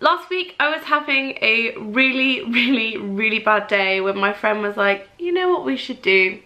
Last week I was having a really, really, really bad day when my friend was like, you know what we should do?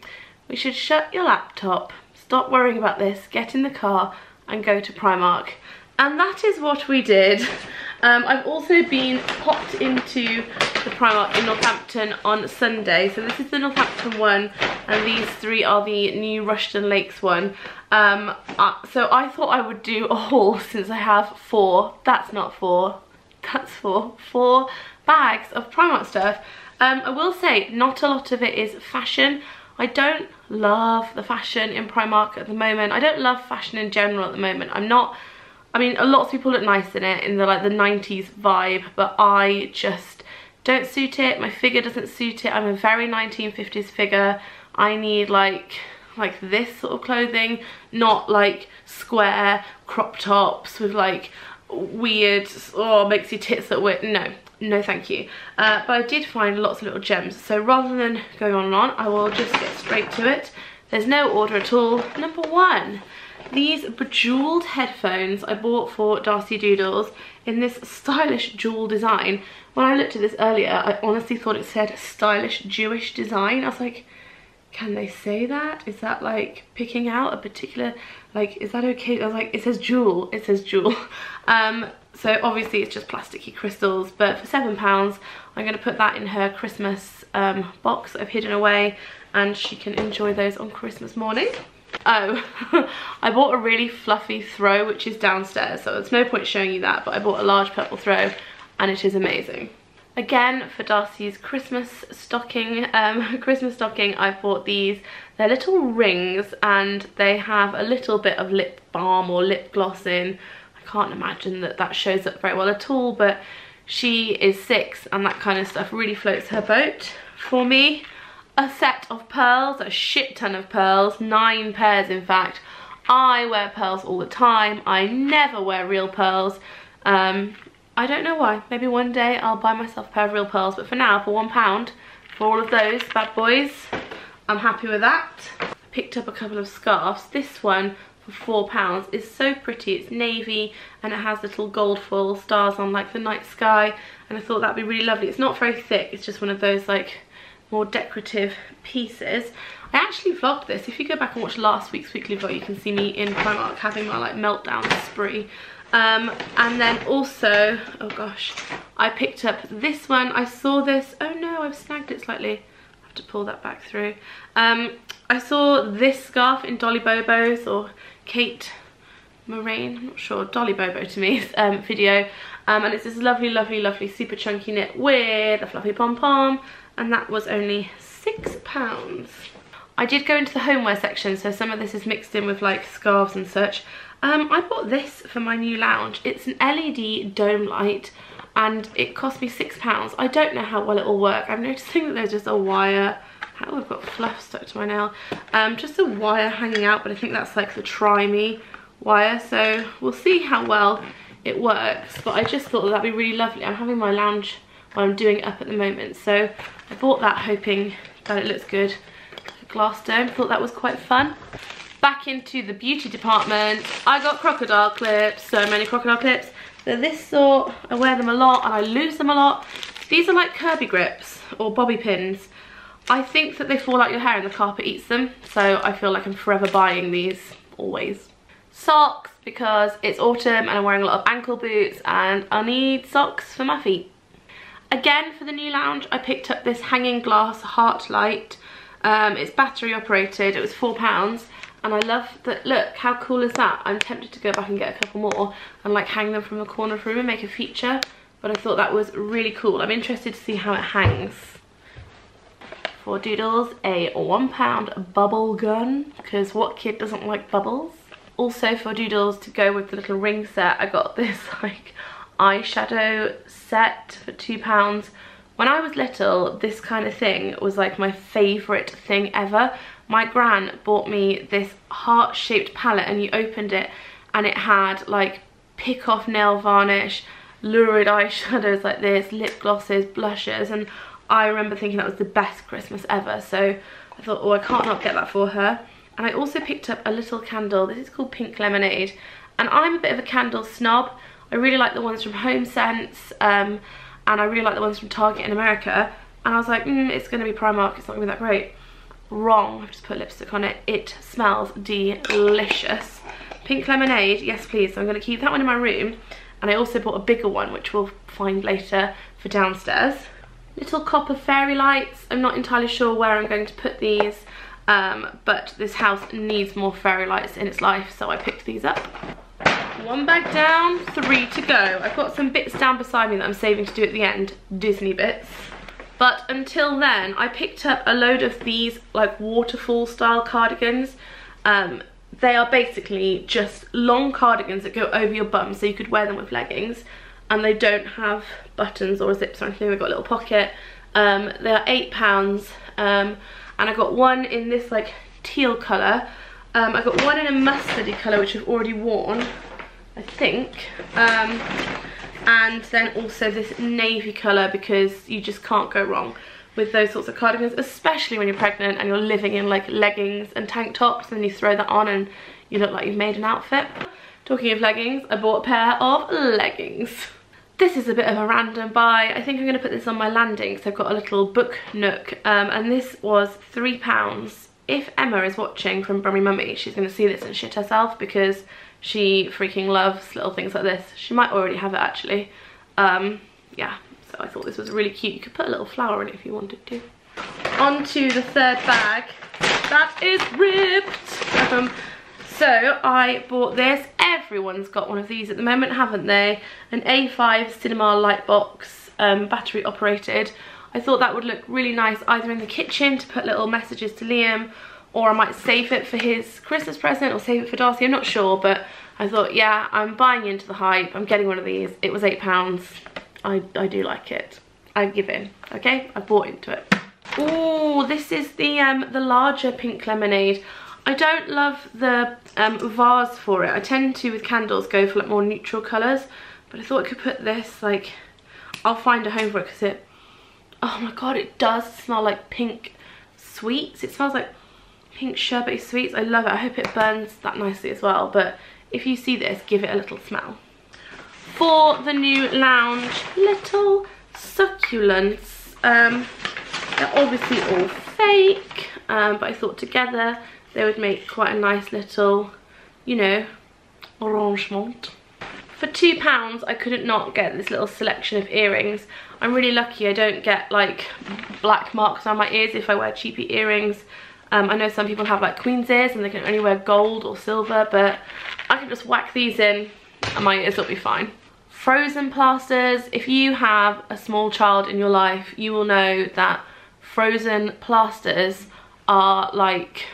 We should shut your laptop, stop worrying about this, get in the car and go to Primark. And that is what we did. Um, I've also been popped into the Primark in Northampton on Sunday. So this is the Northampton one and these three are the new Rushden Lakes one. Um, uh, so I thought I would do a haul since I have four. That's not four that's for four bags of Primark stuff. Um, I will say not a lot of it is fashion. I don't love the fashion in Primark at the moment. I don't love fashion in general at the moment. I'm not, I mean, a lot of people look nice in it, in the like the 90s vibe, but I just don't suit it. My figure doesn't suit it. I'm a very 1950s figure. I need like like this sort of clothing, not like square crop tops with like weird or oh, makes your tits look weird. No, no thank you. Uh, but I did find lots of little gems. So rather than going on and on, I will just get straight to it. There's no order at all. Number one, these bejeweled headphones I bought for Darcy Doodles in this stylish jewel design. When I looked at this earlier, I honestly thought it said stylish Jewish design. I was like, can they say that? Is that like picking out a particular, like, is that okay? I was like, it says jewel, it says jewel. Um, so obviously it's just plasticky crystals, but for seven pounds, I'm gonna put that in her Christmas um, box I've hidden away and she can enjoy those on Christmas morning. Oh, I bought a really fluffy throw, which is downstairs, so it's no point showing you that, but I bought a large purple throw and it is amazing. Again, for Darcy's Christmas stocking, um, Christmas stocking, I bought these. They're little rings and they have a little bit of lip balm or lip gloss in. I can't imagine that that shows up very well at all, but she is six and that kind of stuff really floats her boat. For me, a set of pearls, a shit ton of pearls, nine pairs in fact. I wear pearls all the time. I never wear real pearls. Um, I don't know why. Maybe one day I'll buy myself a pair of real pearls. But for now, for one pound, for all of those bad boys, I'm happy with that. I picked up a couple of scarves. This one for four pounds is so pretty. It's navy and it has little gold foil stars on like the night sky. And I thought that'd be really lovely. It's not very thick. It's just one of those like more decorative pieces. I actually vlogged this. If you go back and watch last week's weekly vlog, you can see me in Primark having my like meltdown spree. Um, and then also, oh gosh, I picked up this one. I saw this, oh no, I've snagged it slightly. I have to pull that back through. Um, I saw this scarf in Dollybowbow's or Kate Murnane, I'm not sure, Dollybowbow to me um, video. Um, and it's this lovely, lovely, lovely super chunky knit with a fluffy pom-pom. And that was only six pounds. I did go into the homeware section, so some of this is mixed in with like scarves and such. Um, I bought this for my new lounge. It's an LED dome light and it cost me £6. I don't know how well it will work. I'm noticing that there's just a wire how I've got fluff stuck to my nail. Um, just a wire hanging out, but I think that's like the Try Me wire. So we'll see how well it works. But I just thought that that'd be really lovely. I'm having my lounge while I'm doing it up at the moment. So I bought that hoping that it looks good. Glass dome, thought that was quite fun back into the beauty department. I got crocodile clips, so many crocodile clips. They're this sort, I wear them a lot and I lose them a lot. These are like Kirby grips or bobby pins. I think that they fall out your hair and the carpet eats them, so I feel like I'm forever buying these, always. Socks, because it's autumn and I'm wearing a lot of ankle boots and I need socks for my feet. Again, for the new lounge, I picked up this hanging glass heart light. Um, it's battery operated, it was £4 and I love that look how cool is that? I'm tempted to go back and get a couple more and like hang them from the corner of the room and make a feature but I thought that was really cool. I'm interested to see how it hangs. For Doodles a one pound bubble gun because what kid doesn't like bubbles? Also for Doodles to go with the little ring set I got this like eyeshadow set for two pounds when I was little, this kind of thing was like my favourite thing ever. My gran bought me this heart-shaped palette and you opened it and it had like pick off nail varnish, lurid eyeshadows like this, lip glosses, blushes and I remember thinking that was the best Christmas ever. So I thought oh I can't not get that for her. And I also picked up a little candle, this is called Pink Lemonade. And I'm a bit of a candle snob. I really like the ones from HomeSense um, and I really like the ones from Target in America. And I was like, mm, it's going to be Primark, it's not going to be that great. Wrong, I've just put lipstick on it. It smells delicious. Pink lemonade, yes please. So I'm going to keep that one in my room. And I also bought a bigger one, which we'll find later for downstairs. Little copper fairy lights. I'm not entirely sure where I'm going to put these. Um, but this house needs more fairy lights in its life, so I picked these up. One bag down, three to go. I've got some bits down beside me that I'm saving to do at the end, Disney bits. But until then, I picked up a load of these like waterfall style cardigans. Um, they are basically just long cardigans that go over your bum so you could wear them with leggings. And they don't have buttons or zips or anything, they've got a little pocket. Um, they are £8 um, and I got one in this like teal colour. Um, I got one in a mustardy colour which I've already worn, I think. Um, and then also this navy colour because you just can't go wrong with those sorts of cardigans, especially when you're pregnant and you're living in like leggings and tank tops and you throw that on and you look like you've made an outfit. Talking of leggings, I bought a pair of leggings. This is a bit of a random buy. I think I'm going to put this on my landing because I've got a little book nook um, and this was £3. If Emma is watching from Brummy Mummy, she's going to see this and shit herself because she freaking loves little things like this. She might already have it actually. Um, yeah, so I thought this was really cute. You could put a little flower in it if you wanted to. On to the third bag. That is ripped. Um, so I bought this. Everyone's got one of these at the moment, haven't they? An A5 Cinema Lightbox, um, battery operated. I thought that would look really nice either in the kitchen to put little messages to Liam or I might save it for his Christmas present or save it for Darcy, I'm not sure, but I thought, yeah, I'm buying into the hype, I'm getting one of these. It was £8, I, I do like it. I give in, okay? I bought into it. Oh, this is the um, the larger pink lemonade. I don't love the um, vase for it. I tend to, with candles, go for like more neutral colours. But I thought I could put this, like, I'll find a home for it because it, oh my god, it does smell like pink sweets. It smells like pink sherbet sweets. I love it. I hope it burns that nicely as well. But if you see this, give it a little smell. For the new lounge, little succulents. Um, they're obviously all fake, um, but I thought together they would make quite a nice little, you know, arrangement. For £2 I couldn't not get this little selection of earrings. I'm really lucky I don't get like black marks on my ears if I wear cheapy earrings. Um, I know some people have like queen's ears and they can only wear gold or silver but I can just whack these in and my ears will be fine. Frozen plasters, if you have a small child in your life you will know that frozen plasters are like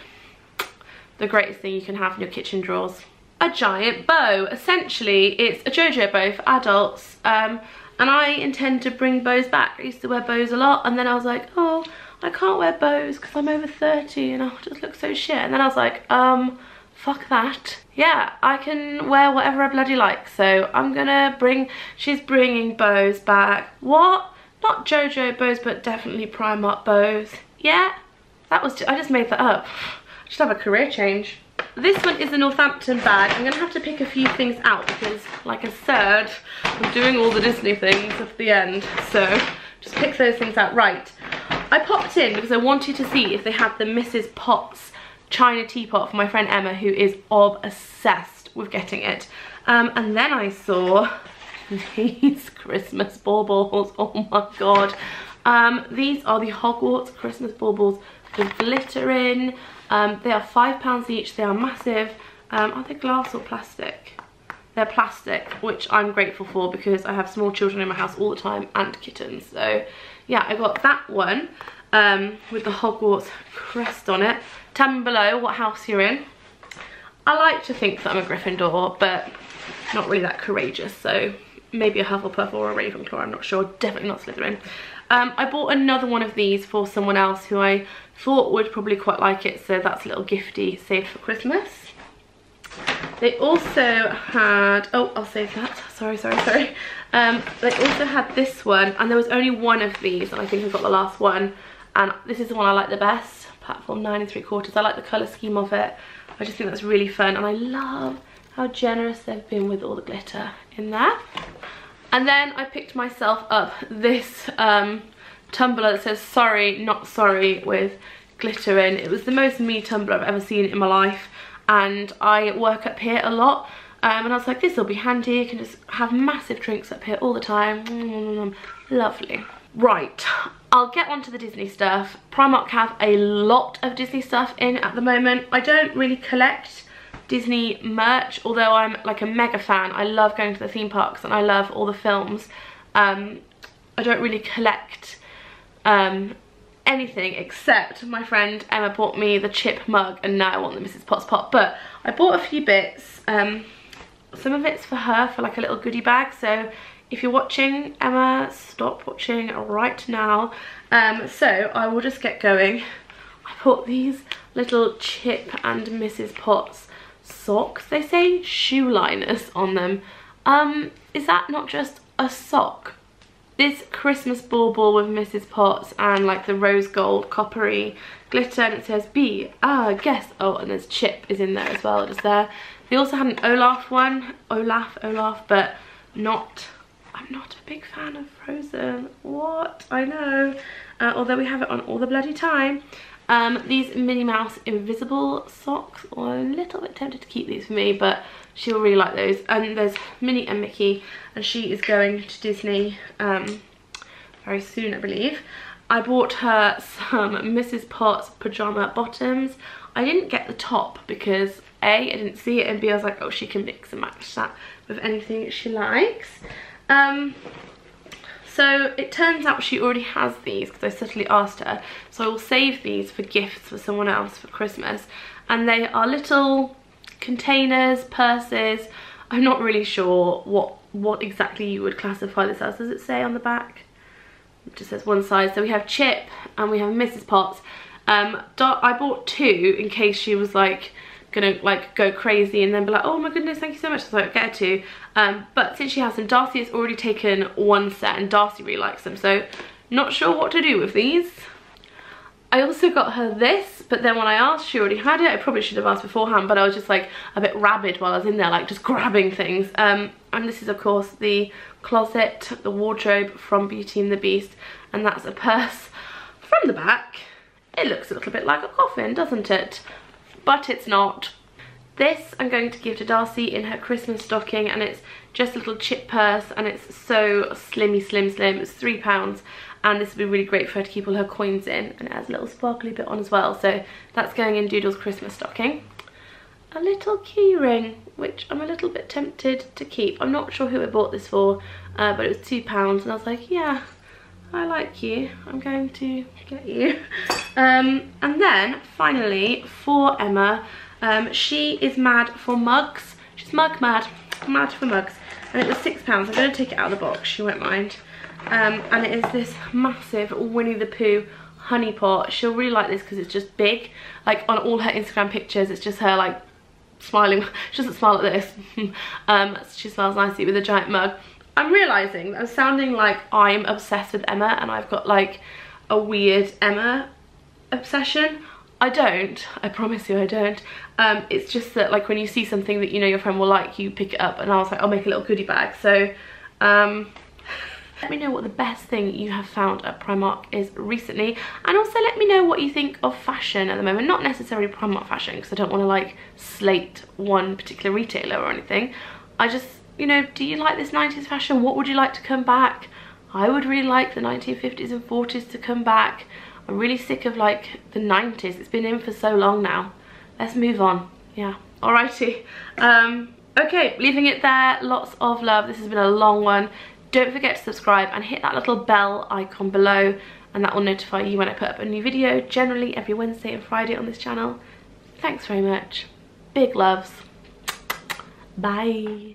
the greatest thing you can have in your kitchen drawers. A giant bow. Essentially, it's a JoJo bow for adults. Um, and I intend to bring bows back. I used to wear bows a lot and then I was like, oh, I can't wear bows because I'm over 30 and I'll just look so shit. And then I was like, um, fuck that. Yeah, I can wear whatever I bloody like. So I'm gonna bring, she's bringing bows back. What? Not JoJo bows, but definitely Primark bows. Yeah, that was, I just made that up. Just have a career change. This one is a Northampton bag. I'm gonna have to pick a few things out because, like I said, I'm doing all the Disney things at the end. So just pick those things out. Right, I popped in because I wanted to see if they had the Mrs. Potts China teapot for my friend Emma, who is obsessed with getting it. Um, and then I saw these Christmas baubles. Oh my god. Um, these are the Hogwarts Christmas baubles with glitter in. Um, they are £5 each, they are massive. Um, are they glass or plastic? They're plastic, which I'm grateful for because I have small children in my house all the time and kittens. So yeah, I got that one um, with the Hogwarts crest on it. Tell me below what house you're in. I like to think that I'm a Gryffindor, but not really that courageous. So maybe a Hufflepuff or a Ravenclaw, I'm not sure. Definitely not Slytherin. Um, I bought another one of these for someone else who I thought would probably quite like it. So that's a little gifty saved for Christmas. They also had, oh, I'll save that. Sorry, sorry, sorry. Um, they also had this one, and there was only one of these, and I think I got the last one. And this is the one I like the best, platform nine and three quarters. I like the colour scheme of it. I just think that's really fun, and I love how generous they've been with all the glitter in there. And then I picked myself up this um, tumbler that says sorry, not sorry with glitter in. It was the most me tumbler I've ever seen in my life and I work up here a lot um, and I was like this will be handy, I can just have massive drinks up here all the time. Lovely. Right, I'll get on to the Disney stuff. Primark have a lot of Disney stuff in at the moment. I don't really collect Disney merch, although I'm like a mega fan. I love going to the theme parks and I love all the films. Um, I don't really collect um, anything except my friend Emma bought me the chip mug and now I want the Mrs. Potts pot. But I bought a few bits. Um, some of it's for her for like a little goodie bag. So if you're watching, Emma, stop watching right now. Um, so I will just get going. I bought these little Chip and Mrs. Potts socks. They say shoe liners on them. Um, is that not just a sock? This Christmas bauble with Mrs. Potts and like the rose gold coppery glitter and it says B, ah guess oh and there's Chip is in there as well just there. They also had an Olaf one, Olaf, Olaf, but not I'm not a big fan of Frozen. What? I know. Uh, although we have it on all the bloody time. Um, these Minnie Mouse invisible socks. I'm a little bit tempted to keep these for me, but she'll really like those. And there's Minnie and Mickey, and she is going to Disney um, very soon, I believe. I bought her some Mrs. Potts pyjama bottoms. I didn't get the top because A, I didn't see it, and B, I was like, oh, she can mix and match that with anything she likes. Um, so it turns out she already has these because I subtly asked her. So I will save these for gifts for someone else for Christmas. And they are little containers, purses. I'm not really sure what, what exactly you would classify this as. Does it say on the back? It just says one size. So we have Chip and we have Mrs. Potts. Um, I bought two in case she was like, gonna like go crazy and then be like, oh my goodness, thank you so much. So I get her to. Um, but since she has them, Darcy has already taken one set and Darcy really likes them. So not sure what to do with these. I also got her this, but then when I asked, she already had it. I probably should have asked beforehand, but I was just like a bit rabid while I was in there, like just grabbing things. Um, and this is of course the closet, the wardrobe from Beauty and the Beast. And that's a purse from the back. It looks a little bit like a coffin, doesn't it? But it's not. This I'm going to give to Darcy in her Christmas stocking and it's just a little chip purse and it's so slimmy slim slim. It's three pounds and this would be really great for her to keep all her coins in and it has a little sparkly bit on as well. So that's going in Doodle's Christmas stocking. A little keyring, which I'm a little bit tempted to keep. I'm not sure who I bought this for, uh, but it was two pounds and I was like, yeah, I like you. I'm going to get you. Um, and then finally for Emma, um, she is mad for mugs. She's mug mad, mad for mugs. And it was six pounds. I'm going to take it out of the box. She won't mind. Um, and it is this massive Winnie the Pooh honey pot. She'll really like this because it's just big. Like on all her Instagram pictures, it's just her like smiling. She doesn't smile like this. um, she smiles nicely with a giant mug. I'm realising I'm sounding like I'm obsessed with Emma and I've got like a weird Emma obsession. I don't, I promise you I don't. Um, it's just that like when you see something that you know your friend will like, you pick it up and I was like, I'll make a little goodie bag. So um, let me know what the best thing you have found at Primark is recently. And also let me know what you think of fashion at the moment. Not necessarily Primark fashion because I don't want to like slate one particular retailer or anything. I just you know, do you like this 90s fashion? What would you like to come back? I would really like the 1950s and 40s to come back. I'm really sick of like the 90s. It's been in for so long now. Let's move on. Yeah, alrighty. Um, okay, leaving it there. Lots of love. This has been a long one. Don't forget to subscribe and hit that little bell icon below and that will notify you when I put up a new video, generally every Wednesday and Friday on this channel. Thanks very much. Big loves. Bye.